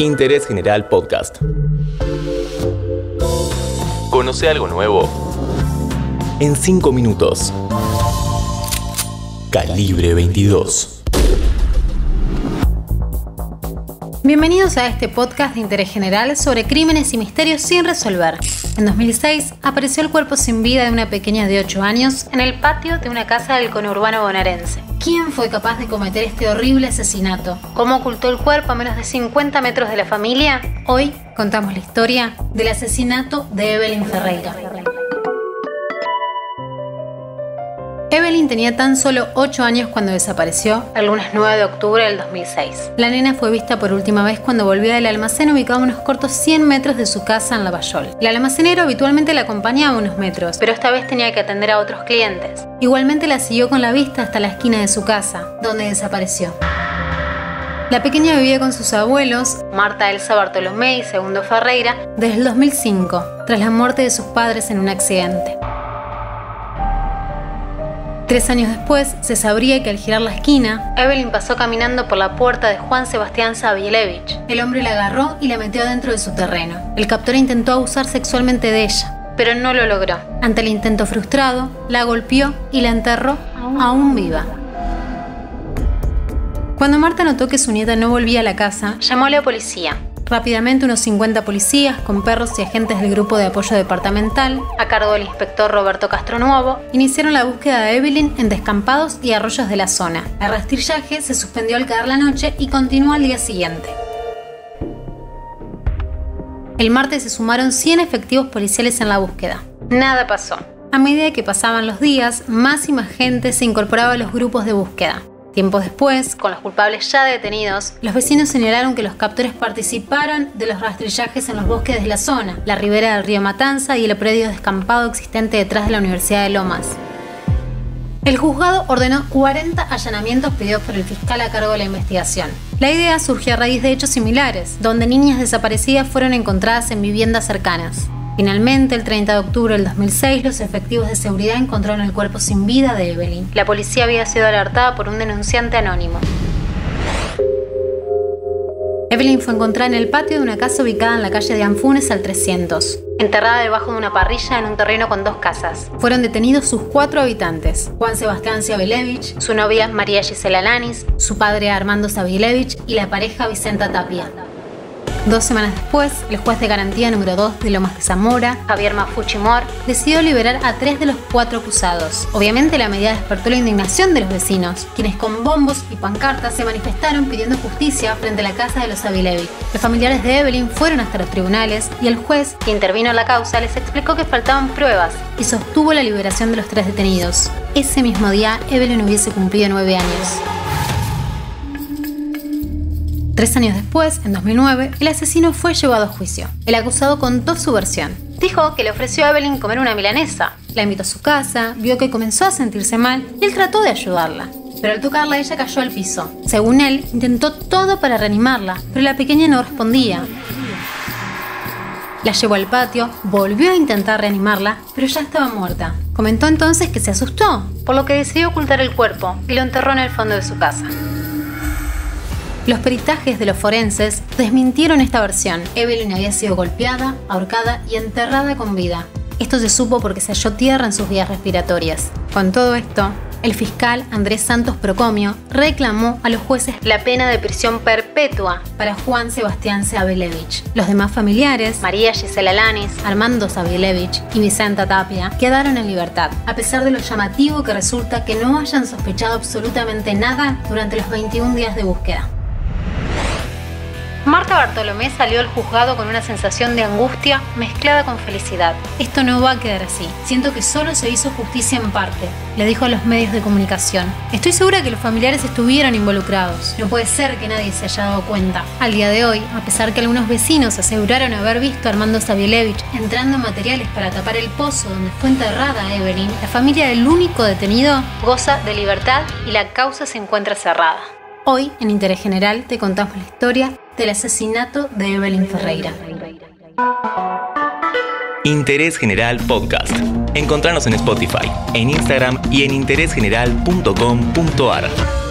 Interés General Podcast. Conoce algo nuevo en 5 minutos. Calibre 22. Bienvenidos a este podcast de interés general sobre crímenes y misterios sin resolver. En 2006 apareció el cuerpo sin vida de una pequeña de 8 años en el patio de una casa del conurbano bonaerense. ¿Quién fue capaz de cometer este horrible asesinato? ¿Cómo ocultó el cuerpo a menos de 50 metros de la familia? Hoy contamos la historia del asesinato de Evelyn Ferreira. Evelyn tenía tan solo 8 años cuando desapareció, el lunes 9 de octubre del 2006. La nena fue vista por última vez cuando volvía del almacén ubicado a unos cortos 100 metros de su casa en Lavallol. El almacenero habitualmente la acompañaba unos metros, pero esta vez tenía que atender a otros clientes. Igualmente la siguió con la vista hasta la esquina de su casa, donde desapareció. La pequeña vivía con sus abuelos, Marta Elsa Bartolomé y Segundo Ferreira, desde el 2005, tras la muerte de sus padres en un accidente. Tres años después, se sabría que al girar la esquina, Evelyn pasó caminando por la puerta de Juan Sebastián Sabielevich. El hombre la agarró y la metió dentro de su terreno. El captor intentó abusar sexualmente de ella, pero no lo logró. Ante el intento frustrado, la golpeó y la enterró aún viva. Cuando Marta notó que su nieta no volvía a la casa, llamó a la policía. Rápidamente unos 50 policías con perros y agentes del grupo de apoyo departamental, a cargo del inspector Roberto Castronuovo, iniciaron la búsqueda de Evelyn en descampados y arroyos de la zona. El rastrillaje se suspendió al caer la noche y continuó al día siguiente. El martes se sumaron 100 efectivos policiales en la búsqueda. Nada pasó. A medida que pasaban los días, más y más gente se incorporaba a los grupos de búsqueda. Tiempo después, con los culpables ya detenidos, los vecinos señalaron que los captores participaron de los rastrillajes en los bosques de la zona, la ribera del río Matanza y el predio descampado existente detrás de la Universidad de Lomas. El juzgado ordenó 40 allanamientos pedidos por el fiscal a cargo de la investigación. La idea surgió a raíz de hechos similares, donde niñas desaparecidas fueron encontradas en viviendas cercanas. Finalmente, el 30 de octubre del 2006, los efectivos de seguridad encontraron el cuerpo sin vida de Evelyn. La policía había sido alertada por un denunciante anónimo. Evelyn fue encontrada en el patio de una casa ubicada en la calle de Anfunes al 300, enterrada debajo de una parrilla en un terreno con dos casas. Fueron detenidos sus cuatro habitantes, Juan Sebastián Sabilevich, su novia María Gisela Lanis, su padre Armando Sabilevich y la pareja Vicenta Tapia. Dos semanas después, el juez de garantía número 2 de Lomas de Zamora, Javier Mafuchimor, decidió liberar a tres de los cuatro acusados. Obviamente la medida despertó la indignación de los vecinos, quienes con bombos y pancartas se manifestaron pidiendo justicia frente a la casa de los Avilevi. Los familiares de Evelyn fueron hasta los tribunales y el juez, que intervino en la causa, les explicó que faltaban pruebas y sostuvo la liberación de los tres detenidos. Ese mismo día, Evelyn hubiese cumplido nueve años. Tres años después, en 2009, el asesino fue llevado a juicio. El acusado contó su versión. Dijo que le ofreció a Evelyn comer una milanesa. La invitó a su casa, vio que comenzó a sentirse mal y él trató de ayudarla. Pero al tocarla ella cayó al piso. Según él, intentó todo para reanimarla, pero la pequeña no respondía. La llevó al patio, volvió a intentar reanimarla, pero ya estaba muerta. Comentó entonces que se asustó, por lo que decidió ocultar el cuerpo y lo enterró en el fondo de su casa. Los peritajes de los forenses desmintieron esta versión. Evelyn había sido golpeada, ahorcada y enterrada con vida. Esto se supo porque se halló tierra en sus vías respiratorias. Con todo esto, el fiscal Andrés Santos Procomio reclamó a los jueces la pena de prisión perpetua para Juan Sebastián Sabilevich. Los demás familiares, María Gisela Lanis, Armando Sabilevich y Vicenta Tapia, quedaron en libertad, a pesar de lo llamativo que resulta que no hayan sospechado absolutamente nada durante los 21 días de búsqueda. Marta Bartolomé salió al juzgado con una sensación de angustia mezclada con felicidad. Esto no va a quedar así. Siento que solo se hizo justicia en parte, le dijo a los medios de comunicación. Estoy segura que los familiares estuvieron involucrados. No puede ser que nadie se haya dado cuenta. Al día de hoy, a pesar que algunos vecinos aseguraron haber visto a Armando Sabielevich entrando materiales para tapar el pozo donde fue enterrada Evelyn, la familia del único detenido goza de libertad y la causa se encuentra cerrada. Hoy, en Interés General, te contamos la historia del asesinato de Evelyn Ferreira. Interés General Podcast. Encontrarnos en Spotify, en Instagram y en interésgeneral.com.ar.